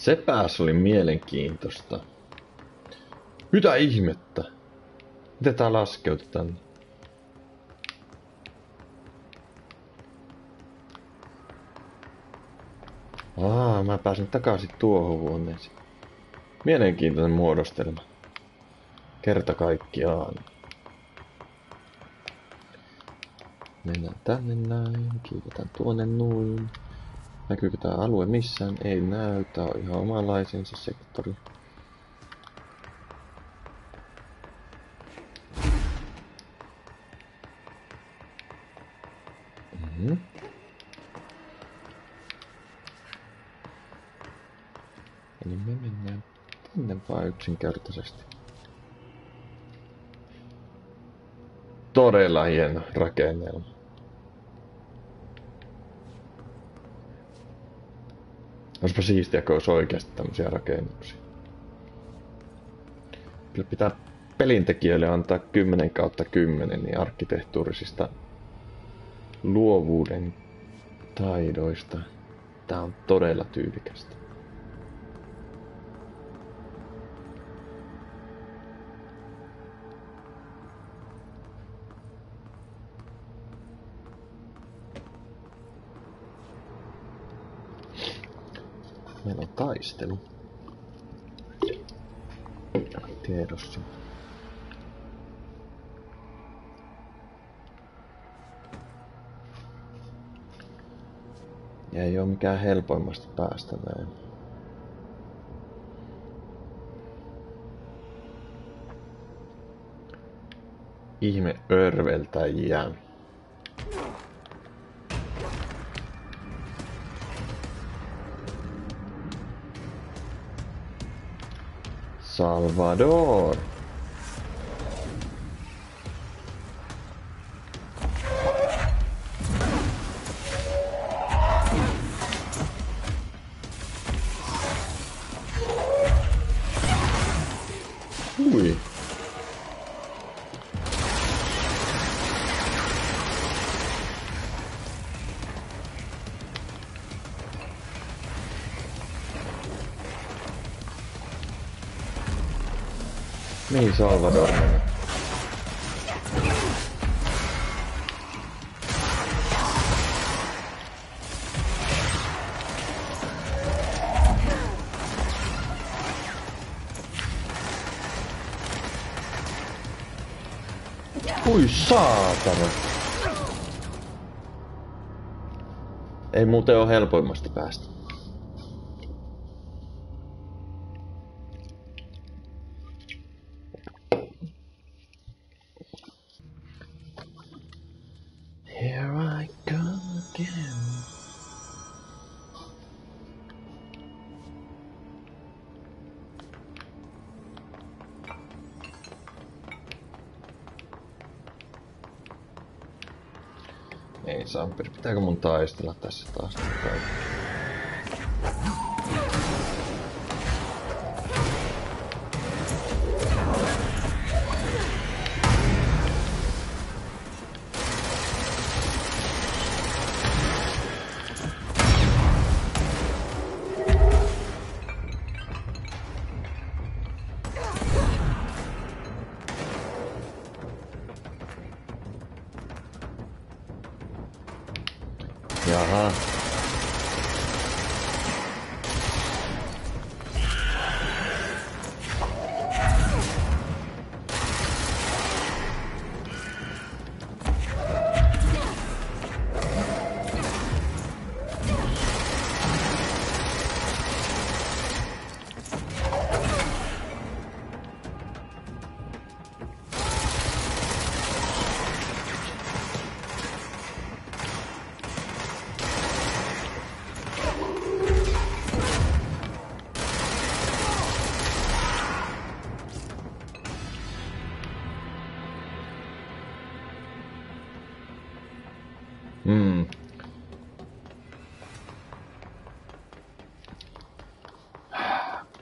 Se pääs oli mielenkiintoista. Mitä ihmettä? Miten tää laskeutui tänne? Aa, mä pääsin takaisin tuohon huoneeseen. Mielenkiintoinen muodostelma. Kerta kaikkiaan. Mennään tänne näin, kiivetään tuonne noin. Näkyykö tää alue missään? Ei näy, tää on ihan omanlaisensa sektori. Mm-hmm. Eli me mennään tänne vaan yksinkertaisesti. Todella hieno rakennelma. Olisipa siistiä, kun olisi oikeasti tämmöisiä rakennuksia. Pitää pelintekijöille antaa 10 kautta 10 niin arkkitehtuurisista luovuuden taidoista. Tää on todella tyylikästä. Meillä on taistelu. Tiedossa. Ja ei ole mikään helpoimmasta päästä näin. Ihme örveltäjiä. Salvador. Mihin Salvador meni? Ui saatana. Ei muuten ole helpoimmasta päästä. Again. Ei Samperi, pitääkö mun taistella tässä taas? 呀哈 Hmm.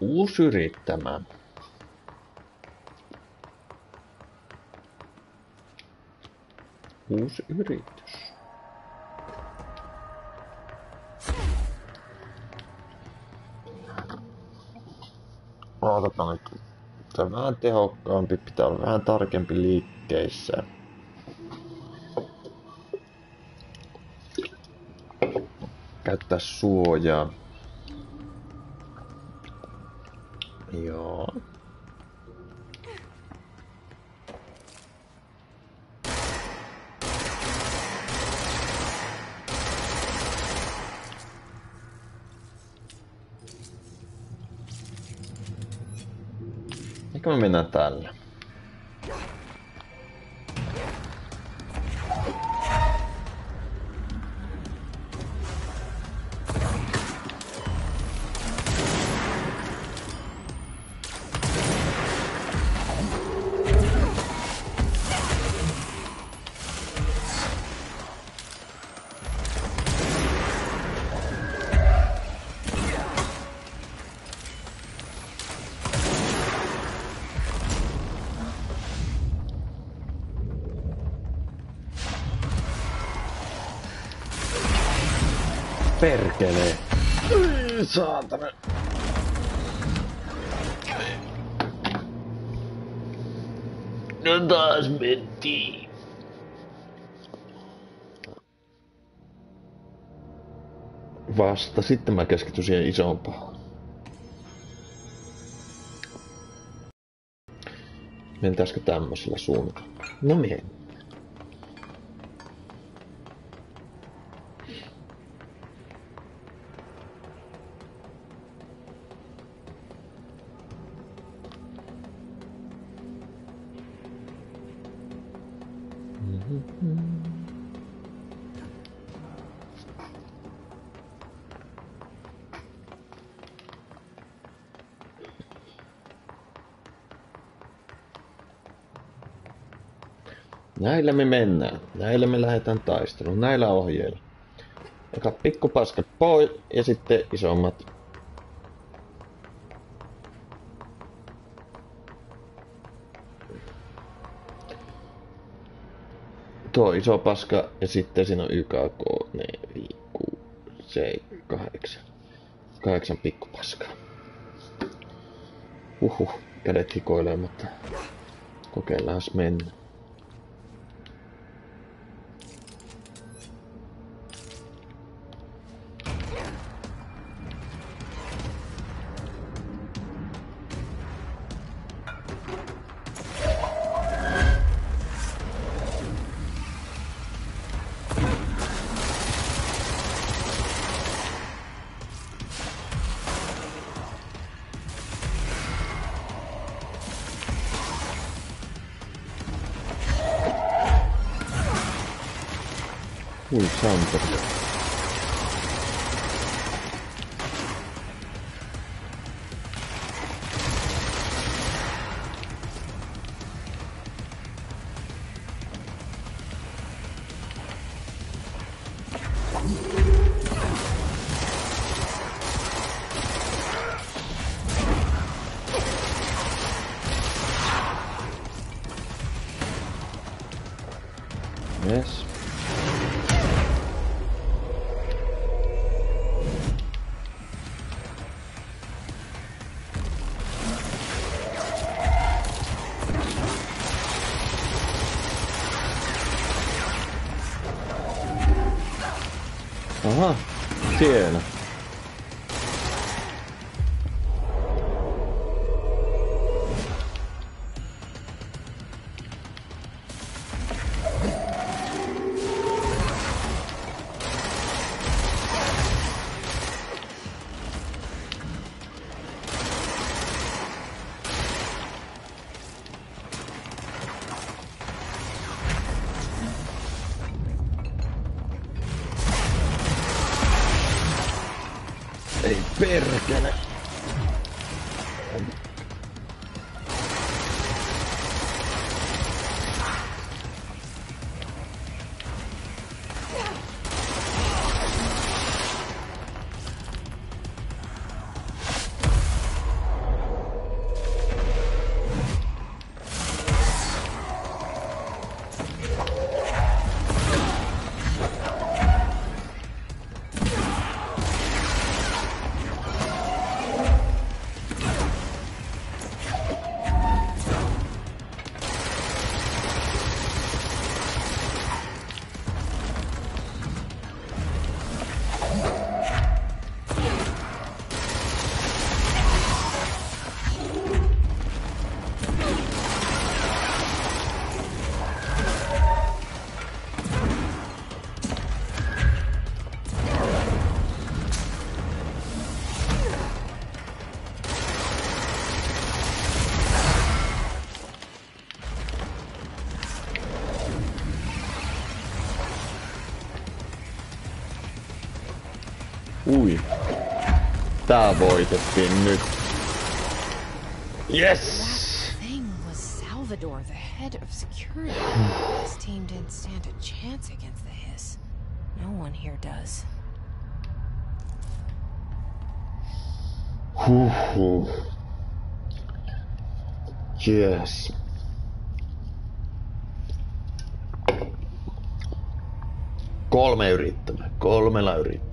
Uusi yrittämä. Uusi yritys. Ootapa nyt. Se on vähän tehokkaampi, pitää olla vähän tarkempi liikkeissä. Käyttää suojaa. Joo. Ehkä me mennään tällä. Perkele. Saatana. No taas mentiin. Vasta sitten mä keskityn siihen isompaan. Mentäisikö tämmöisellä suunnalla? No niin. Näillä me mennään. Näillä me lähdetään taisteluun. Näillä ohjeilla. Eka pikkupaskat pois ja sitten isommat. Tuo iso paska ja sitten siinä on YKK, ne viikku, se kahdeksan. Kahdeksan pikkupaskaa. Uhu, kädet hikoilee, mutta kokeillaan mennä. 互相的。啊，谢谢了。Ei perkele. Ui. Tää voitettiin nyt. Yes! thing was Salvador, the head of security. His team didn't stand a chance against the Hiss. No one here does. Yes. Kolme yrittämää. Kolmella yrittämää.